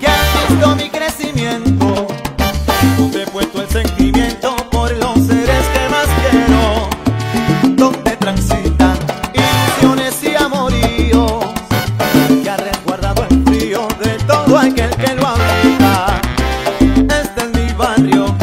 que has visto mi crecimiento. Donde he puesto el sentimiento por los seres que más quiero. Donde transitan ilusiones y amoríos. Que ha resguardado el frío de todo aquel que lo habita. Este es mi barrio.